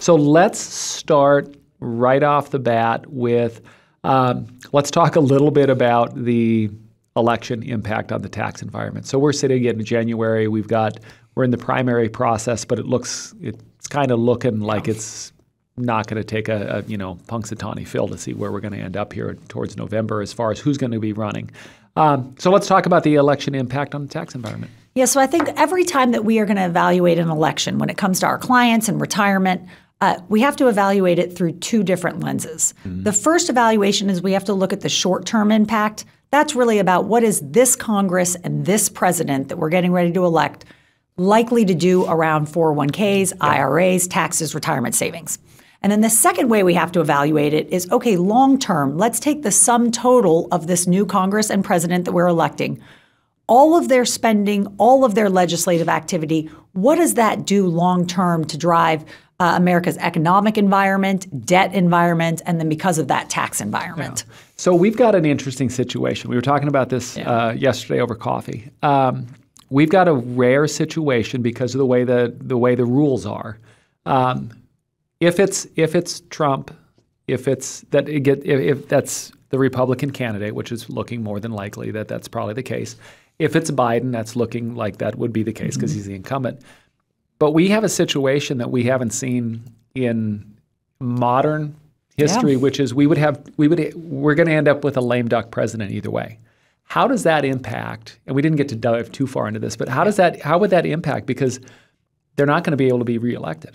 So let's start right off the bat with um, let's talk a little bit about the election impact on the tax environment. So we're sitting in January. We've got we're in the primary process, but it looks it's kind of looking like it's not going to take a, a, you know Punxsutawney Phil to see where we're going to end up here towards November as far as who's going to be running. Um, so let's talk about the election impact on the tax environment. Yeah, so I think every time that we are going to evaluate an election when it comes to our clients and retirement, uh, we have to evaluate it through two different lenses. Mm-hmm. The first evaluation is we have to look at the short term impact. That's really about what is this Congress and this president that we're getting ready to elect likely to do around 401ks, yeah. IRAs, taxes, retirement savings. And then the second way we have to evaluate it is okay, long term, let's take the sum total of this new Congress and president that we're electing. All of their spending, all of their legislative activity, what does that do long term to drive uh, America's economic environment, debt environment, and then because of that, tax environment. Yeah. So we've got an interesting situation. We were talking about this yeah. uh, yesterday over coffee. Um, we've got a rare situation because of the way the the way the rules are. Um, if it's if it's Trump, if it's that it get if, if that's the Republican candidate, which is looking more than likely that that's probably the case. If it's Biden, that's looking like that would be the case because mm-hmm. he's the incumbent. But we have a situation that we haven't seen in modern history, yeah. which is we would have we would we're going to end up with a lame duck president either way. How does that impact? And we didn't get to dive too far into this, but how does that how would that impact? Because they're not going to be able to be reelected.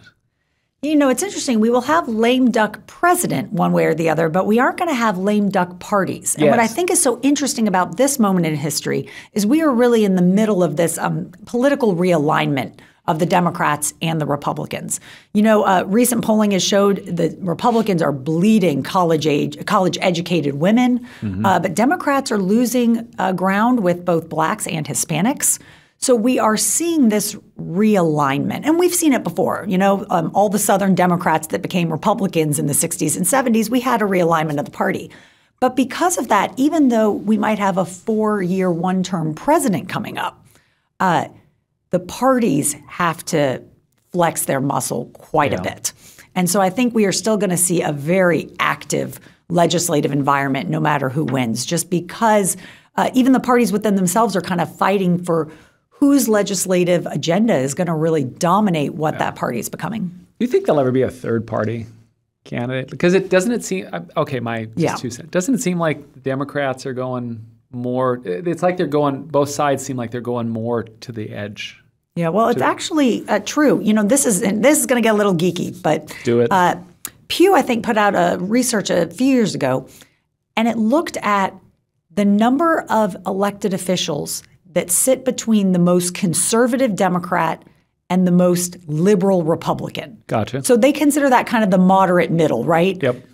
You know, it's interesting. We will have lame duck president one way or the other, but we aren't going to have lame duck parties. And yes. what I think is so interesting about this moment in history is we are really in the middle of this um, political realignment of the Democrats and the Republicans. You know, uh, recent polling has showed that Republicans are bleeding college age, college educated women, mm-hmm. uh, but Democrats are losing uh, ground with both blacks and Hispanics. So we are seeing this realignment, and we've seen it before. You know, um, all the Southern Democrats that became Republicans in the 60s and 70s, we had a realignment of the party. But because of that, even though we might have a four year, one term president coming up, uh, the parties have to flex their muscle quite yeah. a bit. And so I think we are still going to see a very active legislative environment no matter who wins, just because uh, even the parties within themselves are kind of fighting for whose legislative agenda is going to really dominate what yeah. that party is becoming. Do you think there'll ever be a third party candidate? Because it doesn't it seem okay. My yeah. two cents. Doesn't it seem like Democrats are going more? It's like they're going. Both sides seem like they're going more to the edge yeah, well, it's actually uh, true. You know, this is this is going to get a little geeky, but do it. Uh, Pew, I think, put out a research a few years ago, and it looked at the number of elected officials that sit between the most conservative Democrat and the most liberal Republican. Gotcha. So they consider that kind of the moderate middle, right? Yep.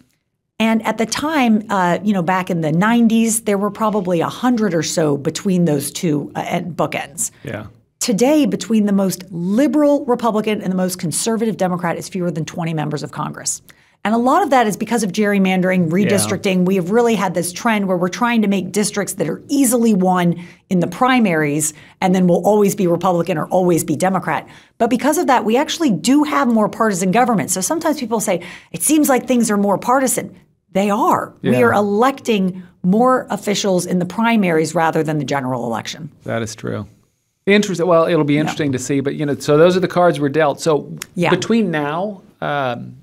And at the time, uh, you know, back in the 90s, there were probably a hundred or so between those two uh, bookends. Yeah. Today, between the most liberal Republican and the most conservative Democrat is fewer than 20 members of Congress. And a lot of that is because of gerrymandering, redistricting. Yeah. We have really had this trend where we're trying to make districts that are easily won in the primaries and then will always be Republican or always be Democrat. But because of that, we actually do have more partisan government. So sometimes people say, it seems like things are more partisan. They are. Yeah. We are electing more officials in the primaries rather than the general election. That is true. Interesting. Well, it'll be interesting yeah. to see, but you know, so those are the cards we're dealt. So yeah. between now, um,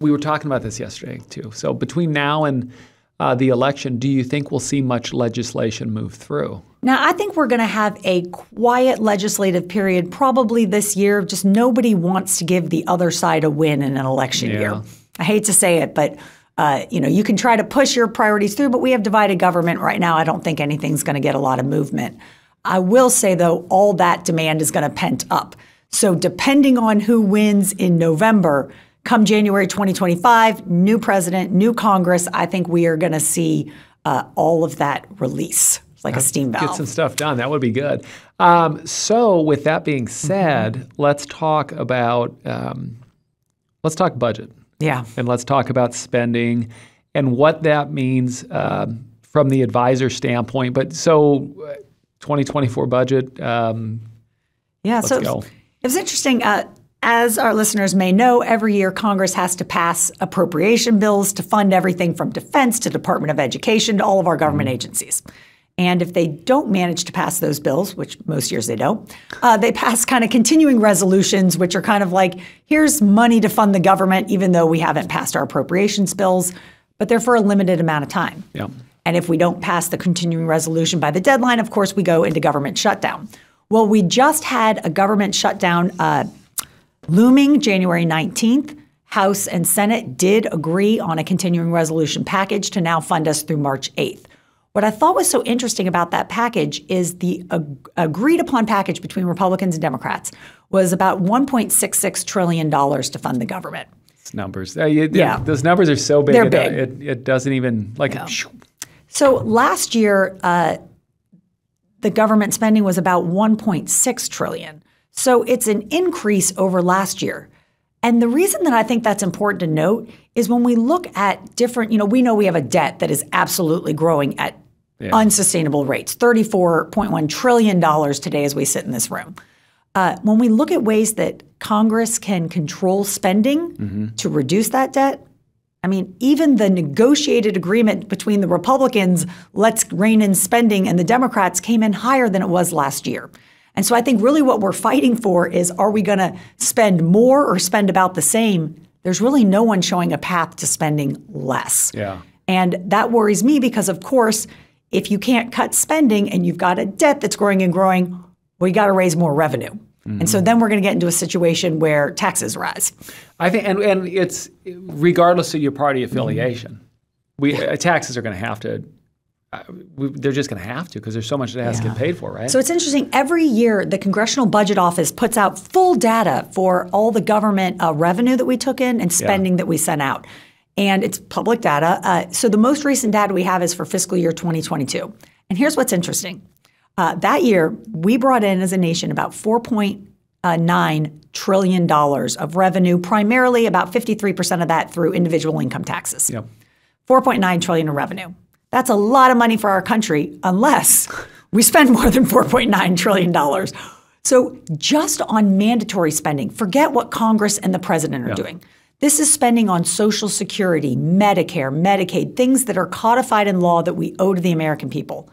we were talking about this yesterday too. So between now and uh, the election, do you think we'll see much legislation move through? Now, I think we're going to have a quiet legislative period probably this year. Just nobody wants to give the other side a win in an election yeah. year. I hate to say it, but uh, you know, you can try to push your priorities through, but we have divided government right now. I don't think anything's going to get a lot of movement. I will say, though, all that demand is going to pent up. So, depending on who wins in November, come January 2025, new president, new Congress, I think we are going to see uh, all of that release like a steam valve. Get some stuff done. That would be good. Um, so, with that being said, mm-hmm. let's talk about um, let's talk budget. Yeah, and let's talk about spending and what that means um, from the advisor standpoint. But so 2024 budget. Um, Yeah, so go. it was interesting. Uh, as our listeners may know, every year Congress has to pass appropriation bills to fund everything from defense to Department of Education to all of our government mm-hmm. agencies. And if they don't manage to pass those bills, which most years they don't, uh, they pass kind of continuing resolutions, which are kind of like, here's money to fund the government, even though we haven't passed our appropriations bills, but they're for a limited amount of time. Yeah. And if we don't pass the continuing resolution by the deadline, of course, we go into government shutdown. Well, we just had a government shutdown uh, looming January 19th. House and Senate did agree on a continuing resolution package to now fund us through March 8th. What I thought was so interesting about that package is the ag- agreed upon package between Republicans and Democrats was about $1.66 trillion to fund the government. It's numbers. Uh, yeah. Those numbers are so big. They're it, big. It, it doesn't even, like, so last year, uh, the government spending was about 1.6 trillion. So it's an increase over last year. And the reason that I think that's important to note is when we look at different, you know, we know we have a debt that is absolutely growing at yeah. unsustainable rates $34.1 trillion today as we sit in this room. Uh, when we look at ways that Congress can control spending mm-hmm. to reduce that debt, I mean, even the negotiated agreement between the Republicans, let's rein in spending, and the Democrats came in higher than it was last year. And so I think really what we're fighting for is are we going to spend more or spend about the same? There's really no one showing a path to spending less. Yeah. And that worries me because, of course, if you can't cut spending and you've got a debt that's growing and growing, you got to raise more revenue. Mm-hmm. And so then we're going to get into a situation where taxes rise. I think, and, and it's regardless of your party affiliation, mm-hmm. we uh, taxes are going to have to uh, we, they're just going to have to because there's so much that has yeah. to get paid for, right? So it's interesting. Every year, the Congressional Budget Office puts out full data for all the government uh, revenue that we took in and spending yeah. that we sent out. And it's public data. Uh, so the most recent data we have is for fiscal year 2022. And here's what's interesting. Uh, that year, we brought in as a nation about 4.9 trillion dollars of revenue, primarily about 53% of that through individual income taxes. Yep. 4.9 trillion in revenue. That's a lot of money for our country unless we spend more than $4.9 trillion. So, just on mandatory spending, forget what Congress and the president are yeah. doing. This is spending on Social Security, Medicare, Medicaid, things that are codified in law that we owe to the American people.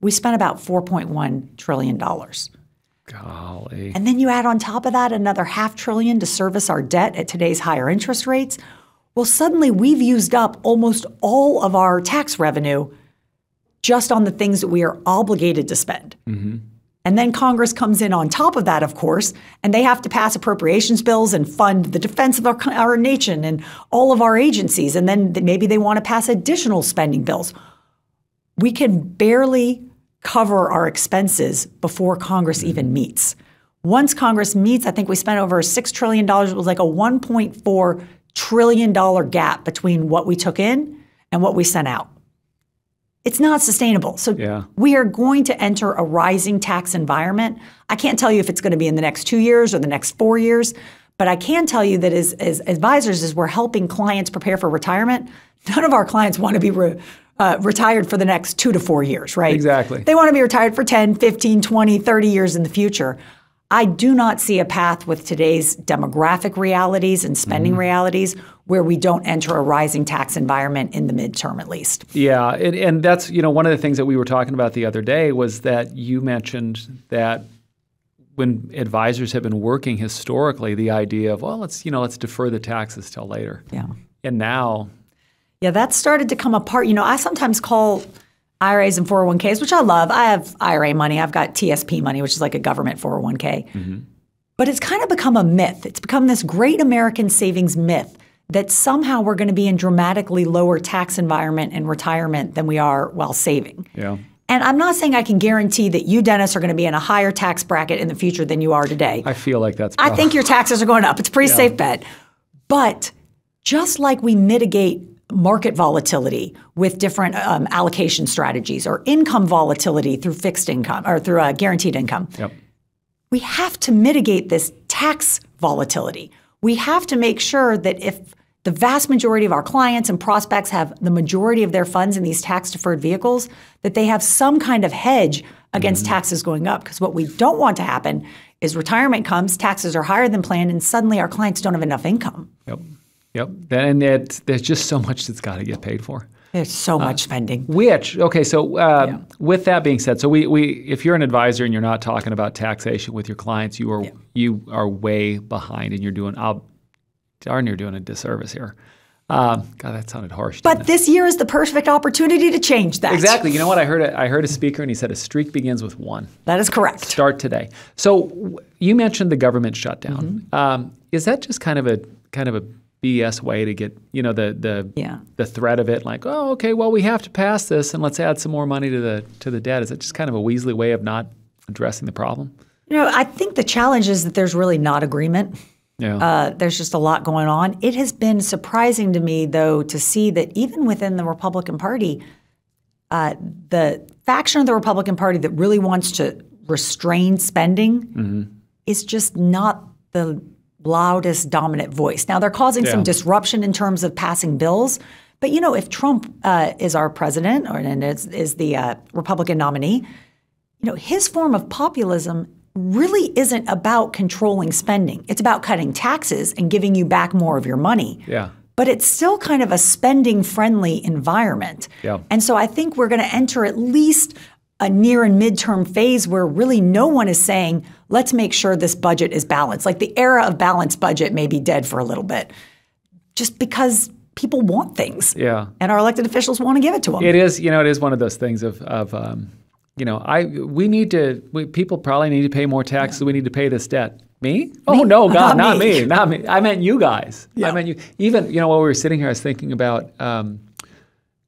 We spent about $4.1 trillion. Golly. And then you add on top of that another half trillion to service our debt at today's higher interest rates. Well, suddenly we've used up almost all of our tax revenue just on the things that we are obligated to spend. Mm-hmm. And then Congress comes in on top of that, of course, and they have to pass appropriations bills and fund the defense of our, our nation and all of our agencies. And then maybe they want to pass additional spending bills. We can barely cover our expenses before Congress mm-hmm. even meets. Once Congress meets, I think we spent over $6 trillion. It was like a $1.4 trillion dollar gap between what we took in and what we sent out. It's not sustainable. So yeah. we are going to enter a rising tax environment. I can't tell you if it's going to be in the next two years or the next four years, but I can tell you that as, as advisors, as we're helping clients prepare for retirement, none of our clients want to be re, uh, retired for the next two to four years, right? Exactly. They want to be retired for 10, 15, 20, 30 years in the future. I do not see a path with today's demographic realities and spending mm-hmm. realities where we don't enter a rising tax environment in the midterm at least. Yeah, and, and that's you know one of the things that we were talking about the other day was that you mentioned that when advisors have been working historically, the idea of well, let's you know let's defer the taxes till later. Yeah. And now. Yeah, that started to come apart. You know, I sometimes call IRAs and 401ks, which I love. I have IRA money. I've got TSP money, which is like a government 401k. Mm-hmm. But it's kind of become a myth. It's become this great American savings myth that somehow we're going to be in dramatically lower tax environment in retirement than we are while saving. Yeah. And I'm not saying I can guarantee that you, Dennis, are going to be in a higher tax bracket in the future than you are today. I feel like that's. I think your taxes are going up. It's a pretty yeah. safe bet. But just like we mitigate market volatility with different um, allocation strategies or income volatility through fixed income or through uh, guaranteed income. Yep. We have to mitigate this tax volatility. We have to make sure that if the vast majority of our clients and prospects have the majority of their funds in these tax deferred vehicles, that they have some kind of hedge against mm-hmm. taxes going up. Because what we don't want to happen is retirement comes, taxes are higher than planned, and suddenly our clients don't have enough income. Yep. Yep. And it, there's just so much that's got to get paid for. There's so much uh, spending. Which okay, so uh, yeah. with that being said, so we, we if you're an advisor and you're not talking about taxation with your clients, you are yeah. you are way behind, and you're doing I'll darn you're doing a disservice here. Um, God, that sounded harsh. But this year is the perfect opportunity to change that. Exactly. You know what? I heard a, I heard a speaker and he said a streak begins with one. That is correct. Start today. So you mentioned the government shutdown. Mm-hmm. Um, is that just kind of a kind of a BS way to get you know the the yeah. the threat of it like oh okay well we have to pass this and let's add some more money to the to the debt is it just kind of a Weasley way of not addressing the problem? You know I think the challenge is that there's really not agreement. Yeah. Uh, there's just a lot going on. It has been surprising to me though to see that even within the Republican Party, uh, the faction of the Republican Party that really wants to restrain spending mm-hmm. is just not the loudest dominant voice. Now they're causing yeah. some disruption in terms of passing bills, but you know if Trump uh, is our president or and is, is the uh, Republican nominee, you know his form of populism really isn't about controlling spending. It's about cutting taxes and giving you back more of your money. Yeah. But it's still kind of a spending friendly environment. Yeah. And so I think we're going to enter at least a near and midterm phase where really no one is saying, let's make sure this budget is balanced. Like the era of balanced budget may be dead for a little bit just because people want things. Yeah. And our elected officials want to give it to them. It is, you know, it is one of those things of, of um, you know, I we need to, we, people probably need to pay more taxes. Yeah. We need to pay this debt. Me? Oh, me? no, God, not, not me. me. Not me. I meant you guys. Yeah. I meant you. Even, you know, while we were sitting here, I was thinking about, um,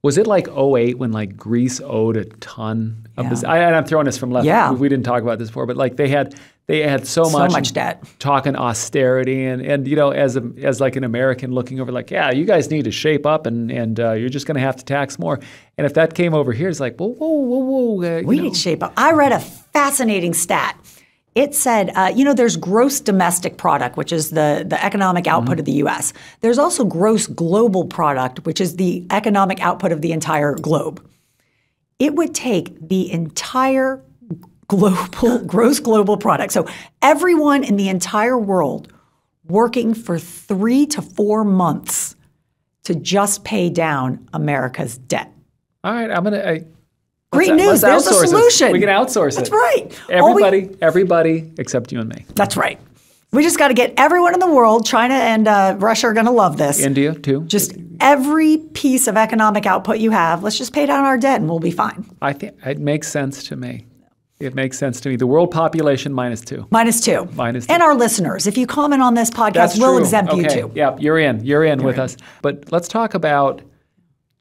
was it like 08 when like Greece owed a ton of yeah. this? I, and I'm throwing this from left. Yeah. We, we, didn't talk about this before, but like they had they had so, so much, much debt, talking austerity, and and you know as a as like an American looking over, like yeah, you guys need to shape up, and and uh, you're just going to have to tax more. And if that came over here, it's like whoa whoa whoa whoa. Uh, we know. need to shape up. I read a fascinating stat it said, uh, you know, there's gross domestic product, which is the, the economic output mm-hmm. of the US. There's also gross global product, which is the economic output of the entire globe. It would take the entire global, gross global product. So everyone in the entire world working for three to four months to just pay down America's debt. All right, I'm gonna. Great news. There's a solution. It. We can outsource That's it. That's right. Everybody, we, everybody except you and me. That's right. We just got to get everyone in the world. China and uh, Russia are going to love this. India too. Just every piece of economic output you have, let's just pay down our debt and we'll be fine. I think it makes sense to me. It makes sense to me. The world population minus two. Minus two. Minus two. And our listeners, if you comment on this podcast, That's we'll true. exempt okay. you too. Yeah, you're in. You're in you're with in. us. But let's talk about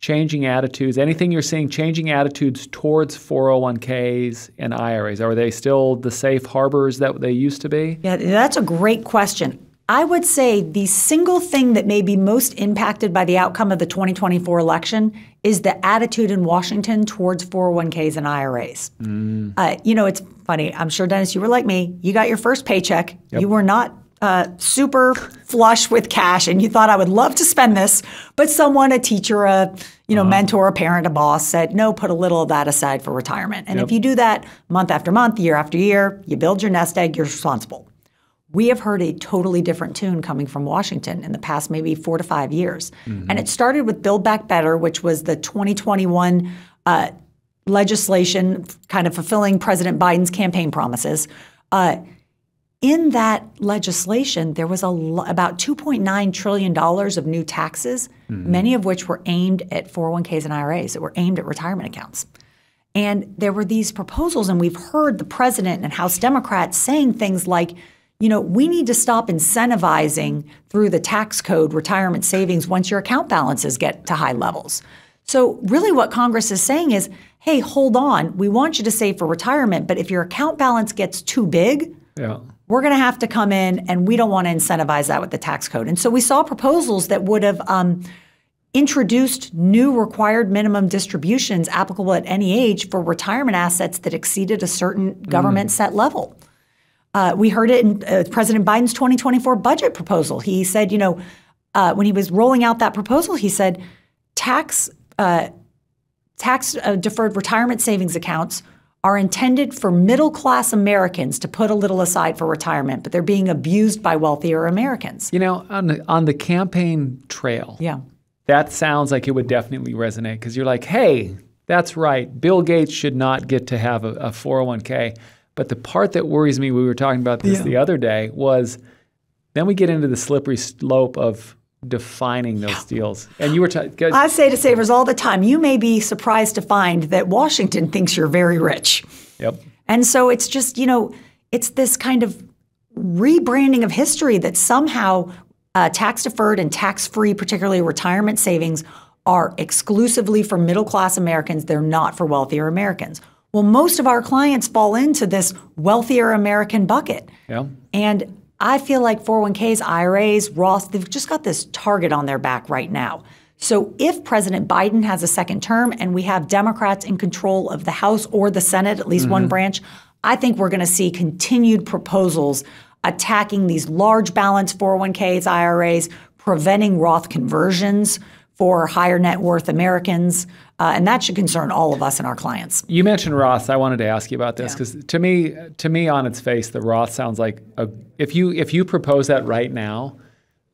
changing attitudes, anything you're seeing changing attitudes towards 401ks and IRAs? Are they still the safe harbors that they used to be? Yeah, that's a great question. I would say the single thing that may be most impacted by the outcome of the 2024 election is the attitude in Washington towards 401ks and IRAs. Mm. Uh, you know, it's funny. I'm sure, Dennis, you were like me. You got your first paycheck. Yep. You were not uh, super flush with cash and you thought I would love to spend this, but someone, a teacher, a you know, uh-huh. mentor, a parent, a boss said, no, put a little of that aside for retirement. And yep. if you do that month after month, year after year, you build your nest egg, you're responsible. We have heard a totally different tune coming from Washington in the past maybe four to five years. Mm-hmm. And it started with Build Back Better, which was the 2021 uh, legislation kind of fulfilling President Biden's campaign promises. Uh, in that legislation, there was a, about $2.9 trillion of new taxes, mm-hmm. many of which were aimed at 401ks and IRAs that were aimed at retirement accounts. And there were these proposals, and we've heard the president and House Democrats saying things like, you know, we need to stop incentivizing through the tax code retirement savings once your account balances get to high levels. So, really, what Congress is saying is hey, hold on, we want you to save for retirement, but if your account balance gets too big, yeah we're going to have to come in and we don't want to incentivize that with the tax code. And so we saw proposals that would have um, introduced new required minimum distributions applicable at any age for retirement assets that exceeded a certain government mm. set level. Uh, we heard it in uh, President Biden's 2024 budget proposal. He said, you know, uh, when he was rolling out that proposal, he said tax uh, tax uh, deferred retirement savings accounts are intended for middle class Americans to put a little aside for retirement, but they're being abused by wealthier Americans. You know, on the, on the campaign trail, yeah, that sounds like it would definitely resonate because you're like, hey, that's right. Bill Gates should not get to have a, a 401k. But the part that worries me, we were talking about this yeah. the other day, was then we get into the slippery slope of defining those deals. And you were talking. I say to savers all the time, you may be surprised to find that Washington thinks you're very rich. Yep. And so it's just, you know, it's this kind of rebranding of history that somehow uh, tax deferred and tax free, particularly retirement savings, are exclusively for middle class Americans. They're not for wealthier Americans. Well, most of our clients fall into this wealthier American bucket. Yeah. And I feel like 401ks, IRAs, Roth, they've just got this target on their back right now. So if President Biden has a second term and we have Democrats in control of the House or the Senate, at least mm-hmm. one branch, I think we're going to see continued proposals attacking these large balance 401ks, IRAs, preventing Roth conversions for higher net worth Americans. Uh, and that should concern all of us and our clients. You mentioned Roth. I wanted to ask you about this because yeah. to me, to me, on its face, the Roth sounds like a, if you if you propose that right now,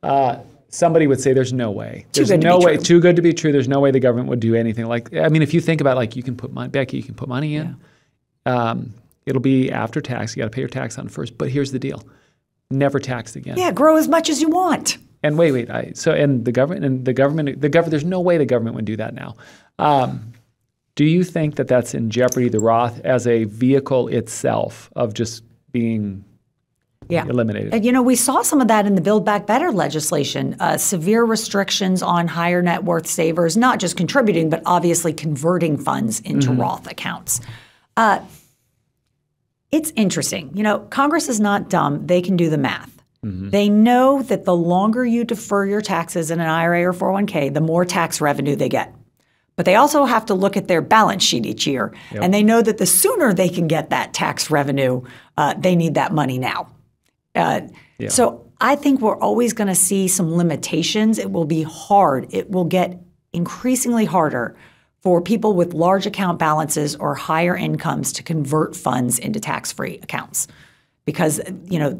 uh, somebody would say there's no way. There's too no way. True. Too good to be true. There's no way the government would do anything like. I mean, if you think about like you can put money, Becky, you can put money in. Yeah. Um, it'll be after tax. You got to pay your tax on first. But here's the deal: never taxed again. Yeah, grow as much as you want. And wait, wait. I, so and the government and the government, the government. There's no way the government would do that now. Um, do you think that that's in jeopardy, the Roth as a vehicle itself of just being yeah. eliminated? And, you know, we saw some of that in the Build Back Better legislation. Uh, severe restrictions on higher net worth savers, not just contributing, but obviously converting funds into mm-hmm. Roth accounts. Uh, it's interesting. You know, Congress is not dumb; they can do the math. Mm-hmm. They know that the longer you defer your taxes in an IRA or 401k, the more tax revenue they get. But they also have to look at their balance sheet each year. Yep. And they know that the sooner they can get that tax revenue, uh, they need that money now. Uh, yeah. So I think we're always going to see some limitations. It will be hard. It will get increasingly harder for people with large account balances or higher incomes to convert funds into tax-free accounts because you know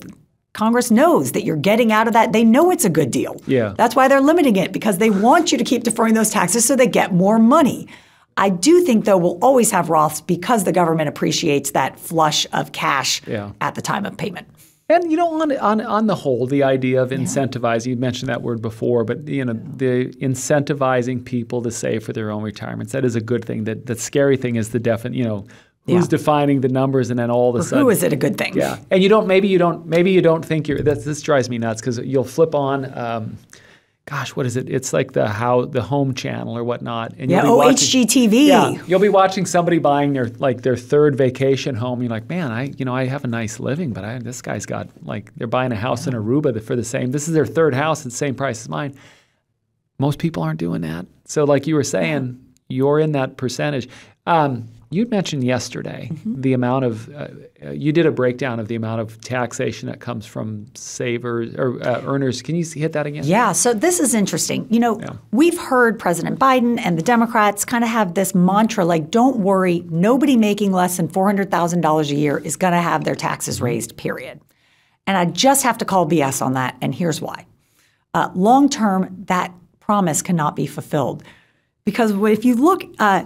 Congress knows that you're getting out of that. They know it's a good deal. Yeah. That's why they're limiting it because they want you to keep deferring those taxes so they get more money. I do think, though, we'll always have Roths because the government appreciates that flush of cash yeah. at the time of payment. And you know, on on on the whole, the idea of incentivizing, you mentioned that word before, but you know, the incentivizing people to save for their own retirements, that is a good thing. That the scary thing is the definite, you know, who's yeah. defining the numbers and then all of a sudden who is it a good thing? Yeah. And you don't maybe you don't maybe you don't think you're this, this drives me nuts because you'll flip on um, gosh what is it? It's like the how the home channel or whatnot and yeah. oh watching, hgtv yeah. You'll be watching somebody buying their like their third vacation home. You're like man i you know i have a nice living but I, this guy's got like they're buying a house yeah. in aruba for the same this is their third house at the same price as mine. Most people aren't doing that. So like you were saying yeah. you're in that percentage. Um, you mentioned yesterday mm-hmm. the amount of, uh, uh, you did a breakdown of the amount of taxation that comes from savers or uh, earners. Can you hit that again? Yeah, so this is interesting. You know, yeah. we've heard President Biden and the Democrats kind of have this mantra like, don't worry, nobody making less than $400,000 a year is going to have their taxes mm-hmm. raised, period. And I just have to call BS on that, and here's why. Uh, long term, that promise cannot be fulfilled. Because if you look, uh,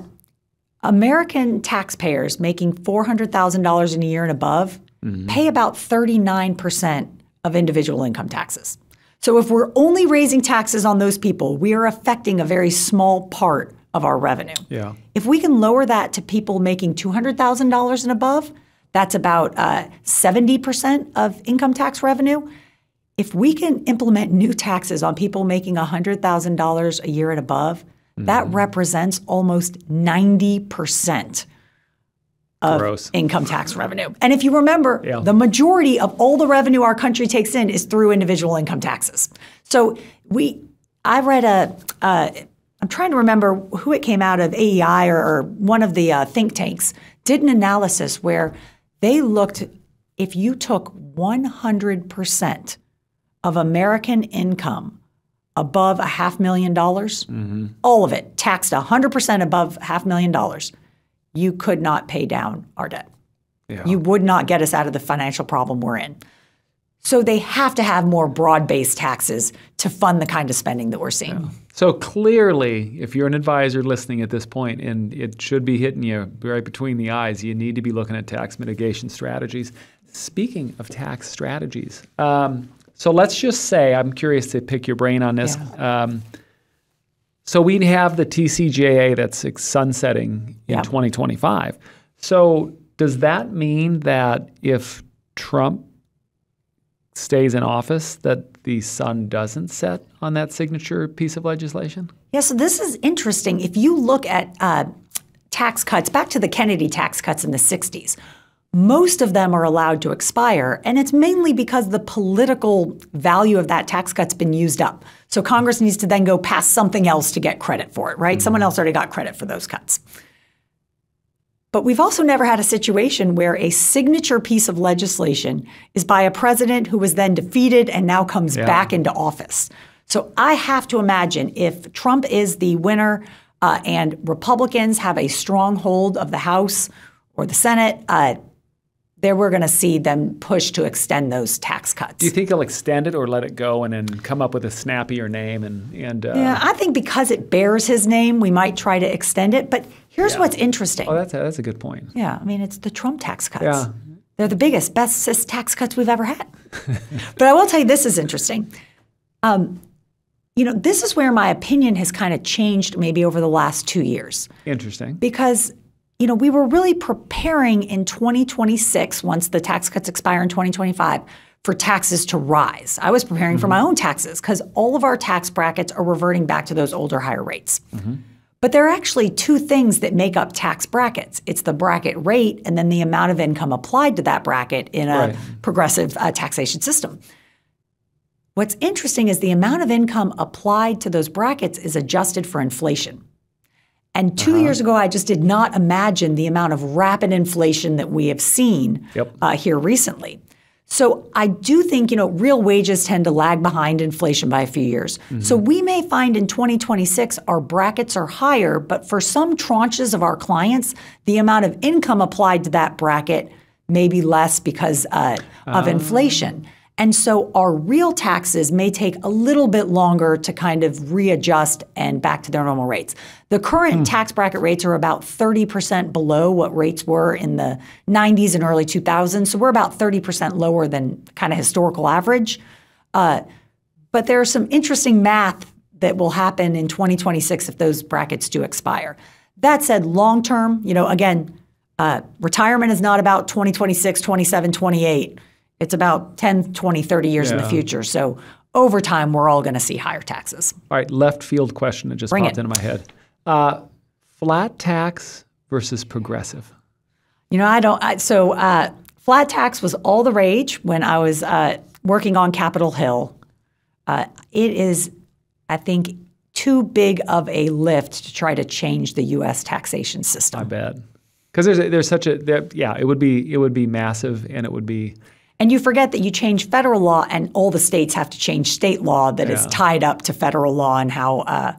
American taxpayers making $400,000 in a year and above mm-hmm. pay about 39% of individual income taxes. So if we're only raising taxes on those people, we are affecting a very small part of our revenue. Yeah. If we can lower that to people making $200,000 and above, that's about uh, 70% of income tax revenue. If we can implement new taxes on people making $100,000 a year and above, that mm-hmm. represents almost 90% of Gross. income tax revenue. And if you remember, yeah. the majority of all the revenue our country takes in is through individual income taxes. So we, I read a, uh, I'm trying to remember who it came out of, AEI or, or one of the uh, think tanks, did an analysis where they looked, if you took 100% of American income above a half million dollars, mm-hmm. all of it taxed 100% above half million dollars, you could not pay down our debt. Yeah. You would not get us out of the financial problem we're in. So they have to have more broad based taxes to fund the kind of spending that we're seeing. Yeah. So clearly, if you're an advisor listening at this point, and it should be hitting you right between the eyes, you need to be looking at tax mitigation strategies. Speaking of tax strategies, um, so let's just say I'm curious to pick your brain on this. Yeah. Um, so we have the TCJA that's sunsetting in yep. 2025. So does that mean that if Trump stays in office, that the sun doesn't set on that signature piece of legislation? Yeah, so this is interesting. If you look at uh, tax cuts, back to the Kennedy tax cuts in the 60s, most of them are allowed to expire, and it's mainly because the political value of that tax cut's been used up. So Congress needs to then go pass something else to get credit for it, right? Mm-hmm. Someone else already got credit for those cuts. But we've also never had a situation where a signature piece of legislation is by a president who was then defeated and now comes yeah. back into office. So I have to imagine if Trump is the winner uh, and Republicans have a strong hold of the House or the Senate, uh, there we're going to see them push to extend those tax cuts. Do you think they'll extend it or let it go and then come up with a snappier name? And, and uh, yeah, I think because it bears his name, we might try to extend it. But here's yeah. what's interesting. Oh, that's a, that's a good point. Yeah, I mean it's the Trump tax cuts. Yeah. They're the biggest, best tax cuts we've ever had. but I will tell you, this is interesting. Um, you know, this is where my opinion has kind of changed maybe over the last two years. Interesting. Because you know, we were really preparing in 2026, once the tax cuts expire in 2025, for taxes to rise. I was preparing mm-hmm. for my own taxes because all of our tax brackets are reverting back to those older higher rates. Mm-hmm. But there are actually two things that make up tax brackets it's the bracket rate and then the amount of income applied to that bracket in a right. progressive uh, taxation system. What's interesting is the amount of income applied to those brackets is adjusted for inflation. And 2 uh-huh. years ago, I just did not imagine the amount of rapid inflation that we have seen yep. uh, here recently. So I do think, you know, real wages tend to lag behind inflation by a few years. Mm-hmm. So we may find in 2026 our brackets are higher, but for some tranches of our clients, the amount of income applied to that bracket may be less because uh, of um. inflation. And so our real taxes may take a little bit longer to kind of readjust and back to their normal rates. The current mm. tax bracket rates are about 30% below what rates were in the 90s and early 2000s. So we're about 30% lower than kind of historical average. Uh, but there's some interesting math that will happen in 2026 if those brackets do expire. That said, long term, you know, again, uh, retirement is not about 2026, 27, 28 it's about 10, 20, 30 years yeah. in the future. So over time, we're all going to see higher taxes. All right, left field question that just Bring popped it. into my head. Uh, flat tax versus progressive. You know, I don't. I, so uh, flat tax was all the rage when I was uh, working on Capitol Hill. Uh, it is, I think, too big of a lift to try to change the U.S. taxation system. I bet because there's a, there's such a there, yeah it would be it would be massive and it would be and you forget that you change federal law, and all the states have to change state law that yeah. is tied up to federal law and how uh,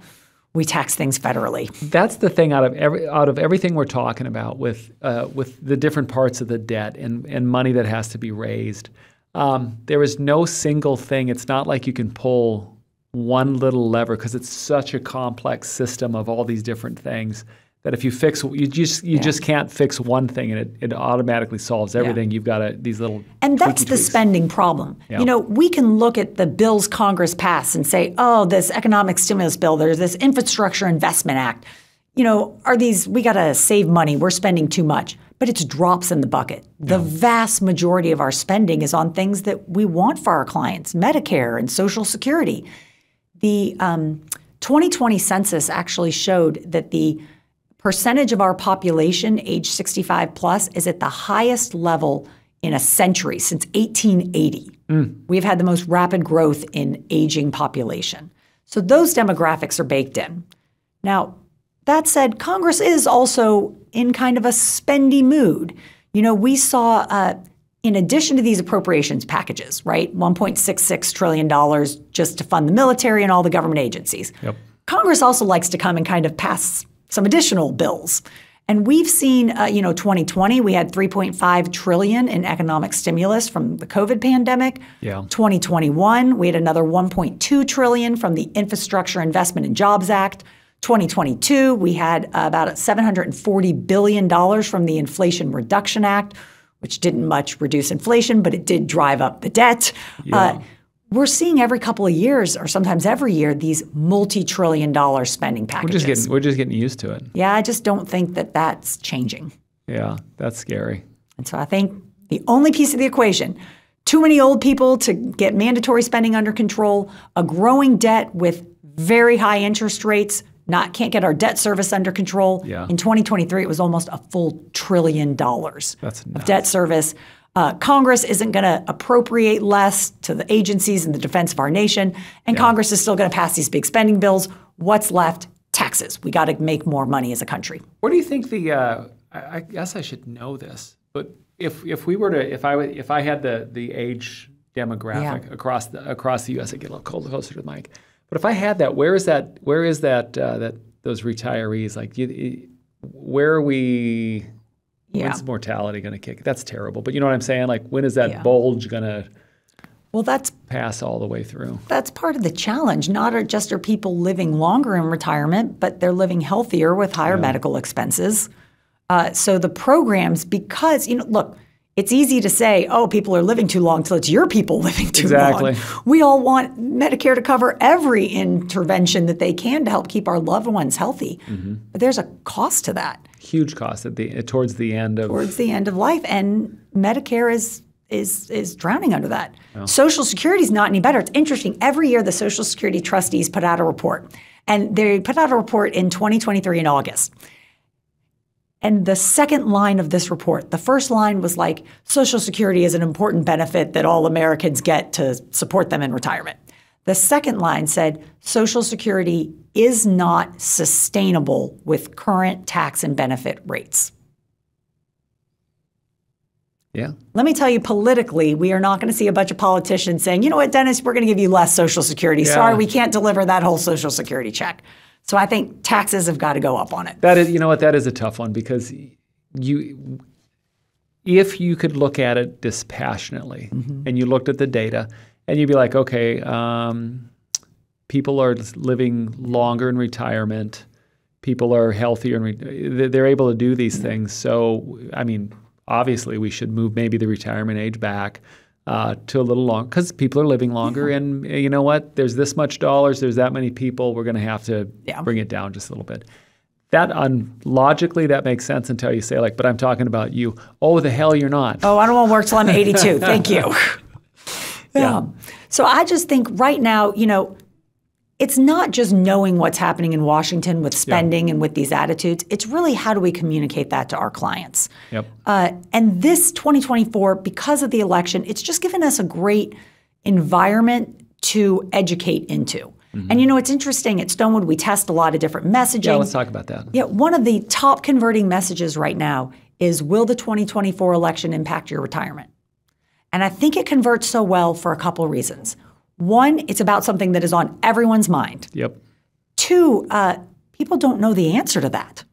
we tax things federally. That's the thing out of every out of everything we're talking about with uh, with the different parts of the debt and and money that has to be raised. Um, there is no single thing. It's not like you can pull one little lever because it's such a complex system of all these different things that if you fix you just you yeah. just can't fix one thing and it, it automatically solves everything. Yeah. You've got to, these little and that's the spending problem. Yeah. You know, we can look at the bills Congress passed and say, oh, this economic stimulus bill, there's this infrastructure investment act. You know, are these we got to save money? We're spending too much, but it's drops in the bucket. The vast majority of our spending is on things that we want for our clients, Medicare and Social Security. The um, 2020 census actually showed that the percentage of our population age 65 plus is at the highest level in a century since 1880. Mm. We've had the most rapid growth in aging population. So those demographics are baked in. Now, that said, Congress is also in kind of a spendy mood. You know, we saw uh, in addition to these appropriations packages, right? $1.66 trillion just to fund the military and all the government agencies. Yep. Congress also likes to come and kind of pass some additional bills. And we've seen, uh, you know, 2020 we had 3.5 trillion in economic stimulus from the COVID pandemic. Yeah. 2021 we had another 1.2 trillion from the Infrastructure Investment and Jobs Act. 2022 we had about 740 billion dollars from the Inflation Reduction Act, which didn't much reduce inflation, but it did drive up the debt. Yeah. Uh, we're seeing every couple of years, or sometimes every year, these multi-trillion dollar spending packages. We're just getting we're just getting used to it. Yeah, I just don't think that that's changing. Yeah, that's scary. And so I think the only piece of the equation, too many old people to get mandatory spending under control, a growing debt with very high interest rates, not can't get our debt service under control. Yeah. In 2023, it was almost a full trillion dollars That's of debt service. Uh, Congress isn't going to appropriate less to the agencies in the defense of our nation, and Congress is still going to pass these big spending bills. What's left? Taxes. We got to make more money as a country. What do you think the? Uh, I, guess I should know this, but if if we were to if I if I had the the age demographic Yeah. across the across the U.S. I get a little closer, closer to the mic. But if I had that, where is that? Where is that? Uh, that those retirees like you- where are we? Yeah. When's mortality going to kick? That's terrible. But you know what I'm saying? Like when is that Yeah. bulge going to Well, that's pass all the way through? that's part of the challenge. Not are just are people living longer in retirement, but they're living healthier with higher medical expenses. Uh, so the programs, because you know, look, it's easy to say, "Oh, people are living too long," till it's your people living too long. Exactly. long. We all want Medicare to cover every intervention that they can to help keep our loved ones healthy, but there's a cost to that Huge cost at the towards the end of towards the end of life, and Medicare is is is drowning under that. Social Security is not any better. It's interesting. Every year, the Social Security trustees put out a report, and they put out a report in 2023 in August. And the second line of this report, the first line was like, Social Security is an important benefit that all Americans get to support them in retirement. The second line said, Social Security is not sustainable with current tax and benefit rates. yeah. Let me tell you, politically, we are not going to see a bunch of politicians saying, you know what, Dennis, we're going to give you less Social Security. Sorry, we can't deliver that whole Social Security check. So I think taxes have got to go up on it. That is, you know what, that is a tough one because you, if you could look at it dispassionately mm-hmm. and you looked at the data and you'd be like, okay, um, people are living longer in retirement, people are healthier, and re- they're able to do these things. So, I mean, obviously, we should move maybe the retirement age back. Uh, to a little long because people are living longer, and uh, you know what? There's this much dollars. There's that many people. We're going to have to Yeah. bring it down just a little bit. That un- logically that makes sense until you say like, but I'm talking about you. Oh, the hell you're not. Oh, I don't want to work till I'm 82. Thank you. Yeah. So I just think right now, you know, it's not just knowing what's happening in Washington with spending and with these attitudes. It's really how do we communicate that to our clients. Yep. Uh, and this 2024, because of the election, it's just given us a great environment to educate into. And you know, it's interesting at Stonewood, we test a lot of different messaging. Yeah, let's talk about that. Yeah, one of the top converting messages right now is Will the 2024 election impact your retirement? And I think it converts so well for a couple of reasons. One, it's about something that is on everyone's mind. Yep. Two, uh, people don't know the answer to that.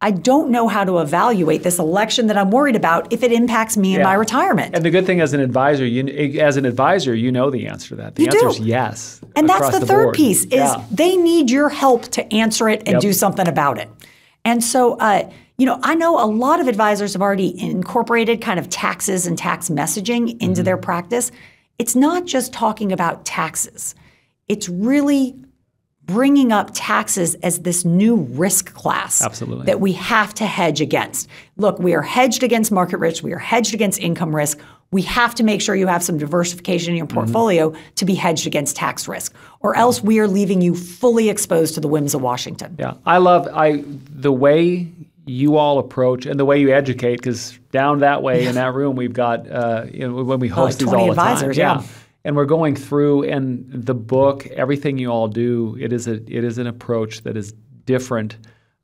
I don't know how to evaluate this election that I'm worried about if it impacts me and Yeah. my retirement. And the good thing as an advisor, you as an advisor, you know the answer to that. The You answer do. is yes. And that's across the, third board. piece is Yeah. they need your help to answer it and Yep. do something about it. And so, uh, you know, I know a lot of advisors have already incorporated kind of taxes and tax messaging into Mm-hmm. their practice. It's not just talking about taxes. It's really bringing up taxes as this new risk class Absolutely. that we have to hedge against. Look, we are hedged against market risk, we are hedged against income risk. We have to make sure you have some diversification in your Mm-hmm. portfolio to be hedged against tax risk, or else we are leaving you fully exposed to the whims of Washington. Yeah, I love I the way you all approach and the way you educate because down that way in that room we've got uh, you know, when we host these 20 all the advisors, time. yeah. and we're going through and the book, everything you all do, it is a it is an approach that is different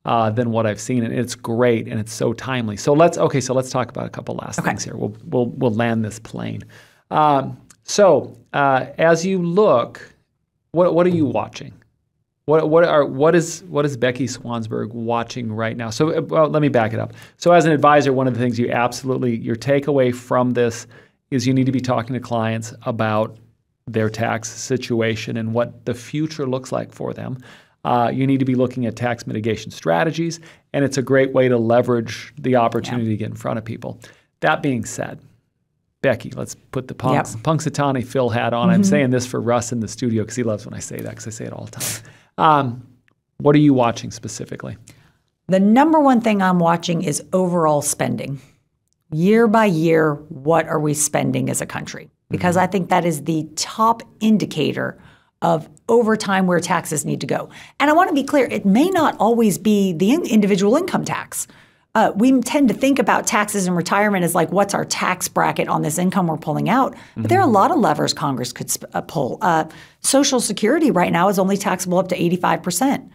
uh, than what I've seen, and it's great and it's so timely. So let's okay. So let's talk about a couple last okay. things here. We'll we'll we'll land this plane. Um, so uh, as you look, what what are you watching? What what are what is what is Becky Swansburg watching right now? So well, let me back it up. So as an advisor, one of the things you absolutely your takeaway from this is you need to be talking to clients about their tax situation and what the future looks like for them. Uh, you need to be looking at tax mitigation strategies, and it's a great way to leverage the opportunity yeah. to get in front of people. That being said, Becky, let's put the punks, yep. Punxsutawney Phil hat on. Mm-hmm. I'm saying this for Russ in the studio because he loves when I say that because I say it all the time. Um, what are you watching specifically? The number one thing I'm watching is overall spending. Year by year, what are we spending as a country? Because mm-hmm. I think that is the top indicator of over time where taxes need to go. And I want to be clear, it may not always be the individual income tax. Uh, we tend to think about taxes and retirement as like, what's our tax bracket on this income we're pulling out? Mm-hmm. But there are a mm-hmm. lot of levers Congress could sp- uh, pull. Uh, Social Security right now is only taxable up to 85%.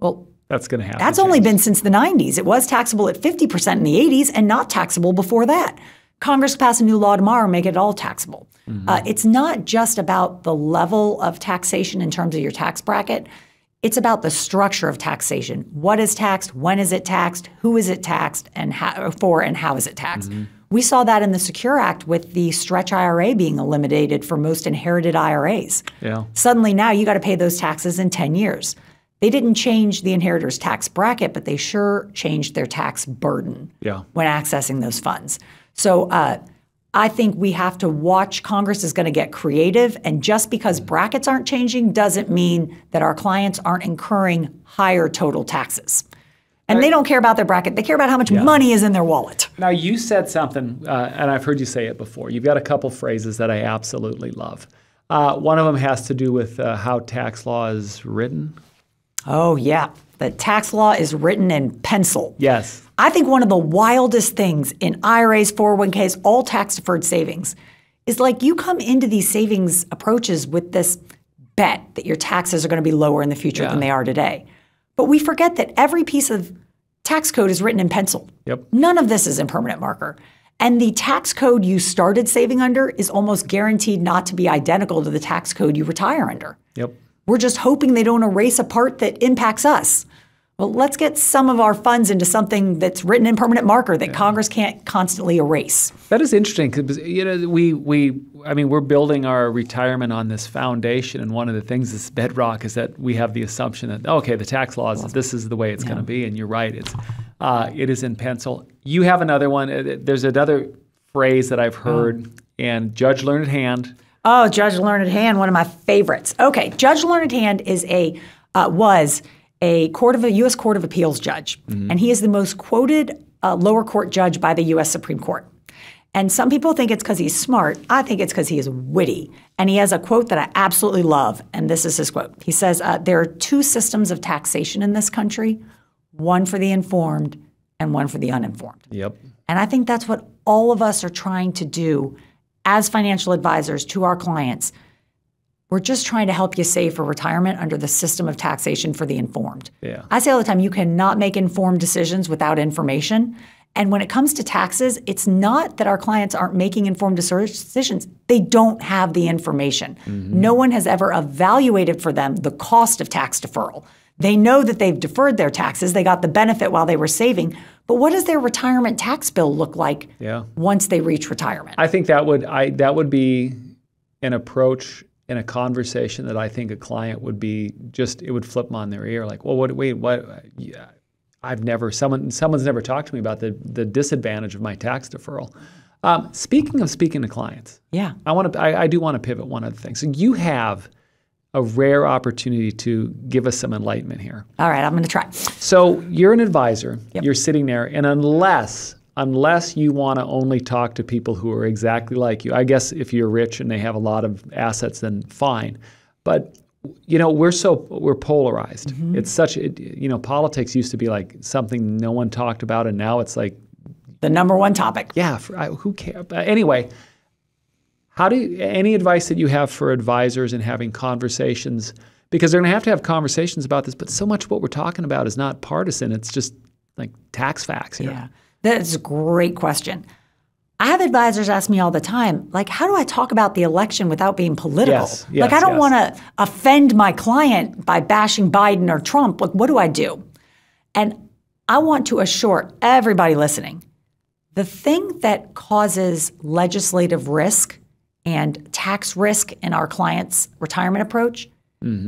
Well, that's going to happen. That's only been since the 90s. It was taxable at 50% in the 80s and not taxable before that. Congress pass a new law tomorrow, make it all taxable. Mm-hmm. Uh, it's not just about the level of taxation in terms of your tax bracket. It's about the structure of taxation. What is taxed? When is it taxed? Who is it taxed? And how, for and how is it taxed? Mm-hmm. We saw that in the Secure Act with the stretch IRA being eliminated for most inherited IRAs. Yeah. Suddenly now you got to pay those taxes in 10 years. They didn't change the inheritor's tax bracket, but they sure changed their tax burden yeah. when accessing those funds. So uh, I think we have to watch. Congress is going to get creative. And just because brackets aren't changing doesn't mean that our clients aren't incurring higher total taxes. And they don't care about their bracket. They care about how much yeah. money is in their wallet. Now, you said something, uh, and I've heard you say it before. You've got a couple phrases that I absolutely love. Uh, one of them has to do with uh, how tax law is written. Oh, yeah. The tax law is written in pencil. Yes. I think one of the wildest things in IRAs, 401ks, all tax deferred savings is like you come into these savings approaches with this bet that your taxes are going to be lower in the future yeah. than they are today. But we forget that every piece of tax code is written in pencil. Yep. None of this is in permanent marker. And the tax code you started saving under is almost guaranteed not to be identical to the tax code you retire under. Yep. We're just hoping they don't erase a part that impacts us. Well, let's get some of our funds into something that's written in permanent marker that yeah. Congress can't constantly erase. That is interesting because you know we we I mean we're building our retirement on this foundation, and one of the things that's bedrock is that we have the assumption that okay, the tax laws this is the way it's yeah. going to be, and you're right, it's uh, it is in pencil. You have another one. Uh, there's another phrase that I've heard, oh. and Judge Learned Hand. Oh, Judge Learned Hand, one of my favorites. Okay, Judge Learned Hand is a uh, was a court of a U.S. Court of Appeals judge, mm-hmm. and he is the most quoted uh, lower court judge by the U.S. Supreme Court. And some people think it's because he's smart. I think it's because he is witty. And he has a quote that I absolutely love, and this is his quote. He says, uh, There are two systems of taxation in this country one for the informed and one for the uninformed. Yep. And I think that's what all of us are trying to do as financial advisors to our clients we're just trying to help you save for retirement under the system of taxation for the informed. Yeah. I say all the time you cannot make informed decisions without information. And when it comes to taxes, it's not that our clients aren't making informed decisions. They don't have the information. Mm-hmm. No one has ever evaluated for them the cost of tax deferral. They know that they've deferred their taxes, they got the benefit while they were saving. But what does their retirement tax bill look like yeah. once they reach retirement? I think that would I that would be an approach in a conversation that I think a client would be just it would flip them on their ear like well what wait what yeah, I've never someone someone's never talked to me about the the disadvantage of my tax deferral. Um, speaking of speaking to clients, yeah, I want to I, I do want to pivot one other thing. So you have a rare opportunity to give us some enlightenment here. All right, I'm going to try. So you're an advisor. Yep. You're sitting there, and unless unless you want to only talk to people who are exactly like you. I guess if you're rich and they have a lot of assets, then fine. But you know, we're so we're polarized. Mm-hmm. It's such it, you know, politics used to be like something no one talked about, and now it's like the number one topic. Yeah, for, I, who cares? But anyway, how do you, any advice that you have for advisors and having conversations? because they're going to have to have conversations about this. But so much of what we're talking about is not partisan. It's just like tax facts here. Yeah, that's a great question. I have advisors ask me all the time, like, how do I talk about the election without being political? Yes, yes, like, I don't yes. want to offend my client by bashing Biden or Trump. Like, what do I do? And I want to assure everybody listening the thing that causes legislative risk and tax risk in our clients' retirement approach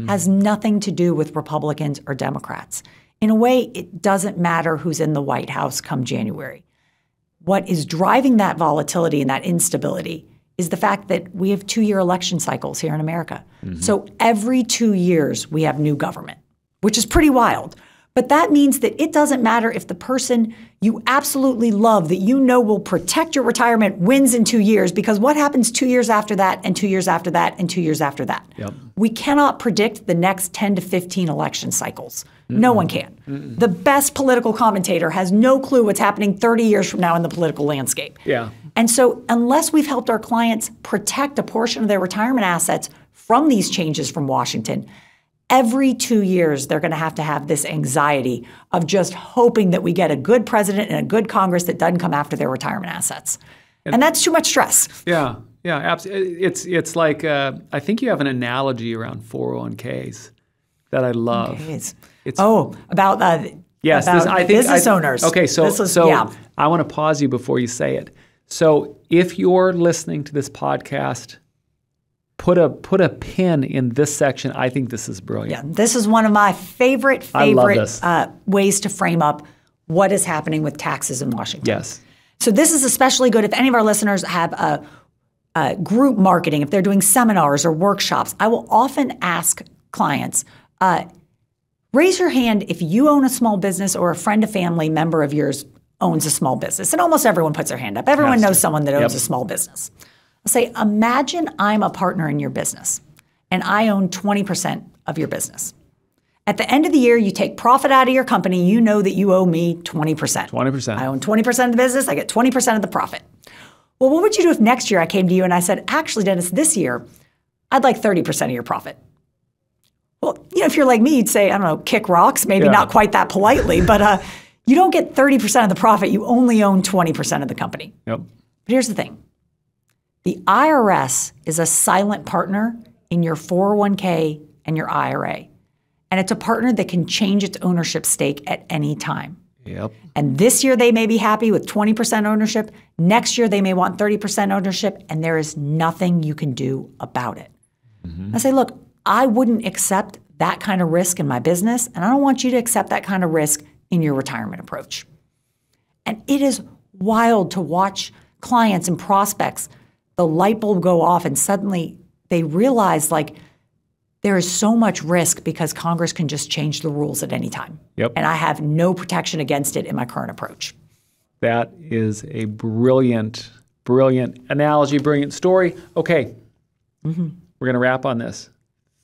has nothing to do with Republicans or Democrats. In a way, it doesn't matter who's in the White House come January. What is driving that volatility and that instability is the fact that we have two year election cycles here in America. So every two years, we have new government, which is pretty wild. But that means that it doesn't matter if the person you absolutely love, that you know will protect your retirement, wins in two years, because what happens two years after that, and two years after that, and two years after that? Yep. We cannot predict the next 10 to 15 election cycles. No one can. The best political commentator has no clue what's happening 30 years from now in the political landscape. Yeah. And so, unless we've helped our clients protect a portion of their retirement assets from these changes from Washington, every two years they're going to have to have this anxiety of just hoping that we get a good president and a good Congress that doesn't come after their retirement assets. And, that's too much stress. Yeah, yeah, absolutely. It's it's like uh, I think you have an analogy around 401ks that I love. It's, It's- oh, about uh, Yes, about this, I think business I- owners. Okay, so is- so yeah. I want to pause you before you say it. So if you're listening to this podcast, put a put a pin in this section. I think this is brilliant. Yeah, this is one of my favorite favorite uh, ways to frame up what is happening with taxes in Washington. Yes. So this is especially good if any of our listeners have a, a group marketing, if they're doing seminars or workshops. I will often ask clients, uh, raise your hand if you own a small business or a friend, a family member of yours owns a small business. And almost everyone puts their hand up. Everyone to. knows someone that owns Yep. a small business. Say, imagine I'm a partner in your business and I own 20% of your business. At the end of the year, you take profit out of your company, you know that you owe me 20%. 20%. I own 20% of the business, I get 20% of the profit. Well, what would you do if next year I came to you and I said, actually, Dennis, this year, I'd like 30% of your profit? Well, you know, if you're like me, you'd say, I don't know, kick rocks, maybe Yeah. not quite that politely, but uh, you don't get 30% of the profit, you only own 20% of the company. Yep. But here's the thing the IRS is a silent partner in your 401k and your IRA. And it's a partner that can change its ownership stake at any time. Yep. And this year they may be happy with 20% ownership. Next year they may want 30% ownership, and there is nothing you can do about it. Mm-hmm. I say, look, I wouldn't accept that kind of risk in my business, and I don't want you to accept that kind of risk in your retirement approach. And it is wild to watch clients and prospects, the light bulb go off, and suddenly they realize like there is so much risk because Congress can just change the rules at any time. Yep. And I have no protection against it in my current approach. That is a brilliant, brilliant analogy, brilliant story. Okay, Mm-hmm. we're going to wrap on this.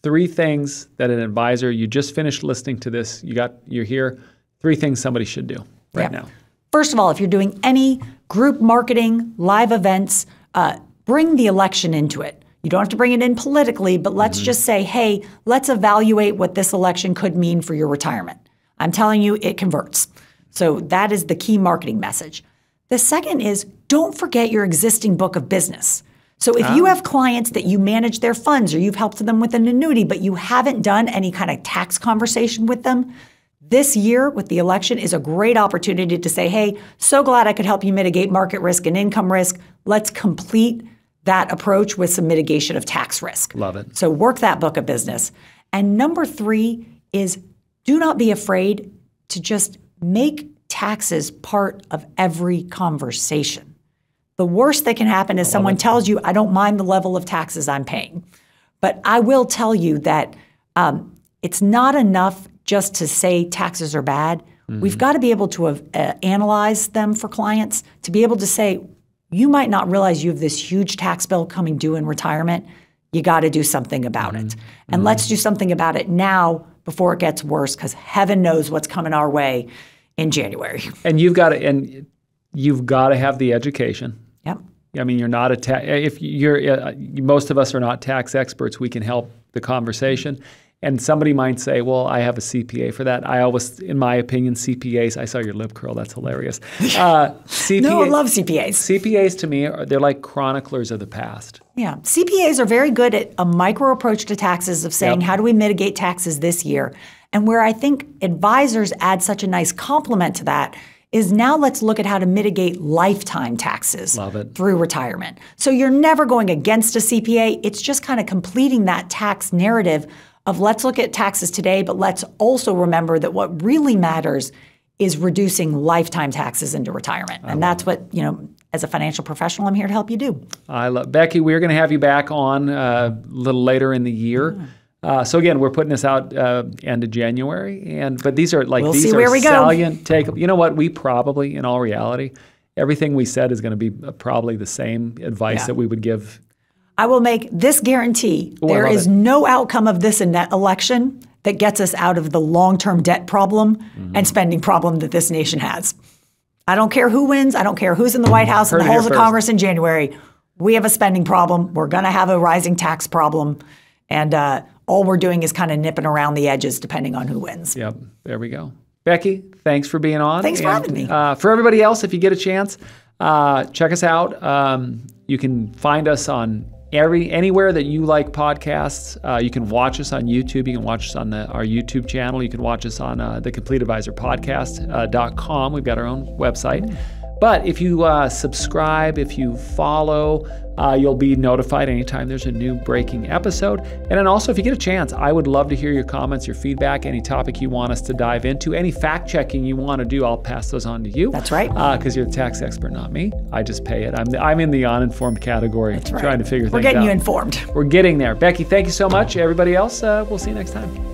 Three things that an advisor, you just finished listening to this, you got, you're here. Three things somebody should do right Yeah. now. First of all, if you're doing any group marketing, live events, uh, bring the election into it. You don't have to bring it in politically, but let's mm-hmm. just say, hey, let's evaluate what this election could mean for your retirement. I'm telling you, it converts. So that is the key marketing message. The second is don't forget your existing book of business. So if you ah. have clients that you manage their funds or you've helped them with an annuity, but you haven't done any kind of tax conversation with them, this year with the election is a great opportunity to say, hey, so glad I could help you mitigate market risk and income risk. Let's complete that approach with some mitigation of tax risk. Love it. So work that book of business. And number three is do not be afraid to just make taxes part of every conversation. The worst that can happen is someone tells you, I don't mind the level of taxes I'm paying. But I will tell you that um, it's not enough just to say taxes are bad. We've got to be able to have, uh, analyze them for clients to be able to say, you might not realize you have this huge tax bill coming due in retirement. You got to do something about it. And let's do something about it now before it gets worse, because heaven knows what's coming our way in January. And you've got to, and you've got to have the education. Yep. I mean, you're not a ta- if you're uh, most of us are not tax experts. We can help the conversation, And somebody might say, well, I have a CPA for that. I always, in my opinion, CPAs, I saw your lip curl, that's hilarious. Uh, CPA, no, I love CPAs. CPAs to me, are, they're like chroniclers of the past. Yeah. CPAs are very good at a micro approach to taxes of saying, yep. how do we mitigate taxes this year? And where I think advisors add such a nice complement to that is now let's look at how to mitigate lifetime taxes through retirement. So you're never going against a CPA, it's just kind of completing that tax narrative of let's look at taxes today, but let's also remember that what really matters is reducing lifetime taxes into retirement. and that's what, you know, as a financial professional, I'm here to help you do. I love Becky, we're going to have you back on uh, a little later in the year. Mm. Uh, so again, we're putting this out uh, end of January, and but these are like we'll these are salient go. take. You know what? We probably, in all reality, everything we said is going to be uh, probably the same advice yeah. that we would give. I will make this guarantee: Ooh, there is it. no outcome of this election that gets us out of the long-term debt problem mm-hmm. and spending problem that this nation has. I don't care who wins. I don't care who's in the White House and the halls of Congress in January. We have a spending problem. We're going to have a rising tax problem, and. Uh, all we're doing is kind of nipping around the edges depending on who wins. Yep, there we go. Becky, thanks for being on. Thanks and, for having me. Uh, for everybody else, if you get a chance, uh, check us out. Um, you can find us on every anywhere that you like podcasts. Uh, you can watch us on YouTube. You can watch us on the, our YouTube channel. You can watch us on uh, the Complete Advisor Podcast.com. Uh, We've got our own website. But if you uh, subscribe, if you follow, uh, you'll be notified anytime there's a new breaking episode. And then also, if you get a chance, I would love to hear your comments, your feedback, any topic you want us to dive into, any fact checking you want to do. I'll pass those on to you. That's right. Because uh, you're the tax expert, not me. I just pay it. I'm, the, I'm in the uninformed category, That's right. trying to figure We're things out. We're getting you informed. We're getting there. Becky, thank you so much. Everybody else, uh, we'll see you next time.